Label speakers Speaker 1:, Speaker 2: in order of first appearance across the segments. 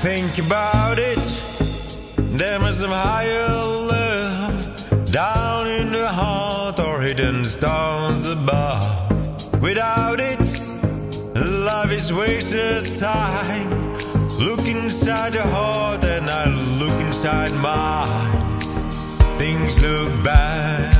Speaker 1: think about it, there is some higher love down in the heart or hidden stars above. Without it, love is wasted time. Look inside your heart and I look inside mine. Things look bad.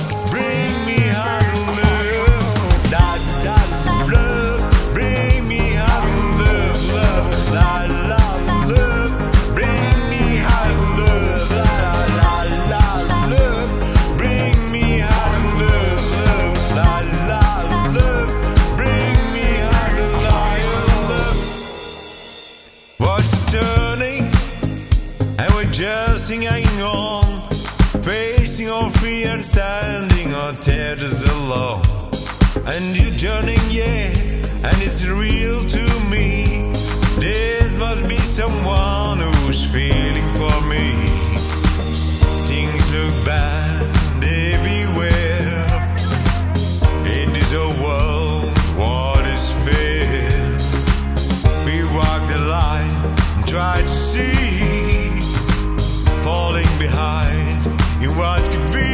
Speaker 1: nothing hanging on facing all fear, and standing on tears alone. And you're turning, yeah hide in what could be.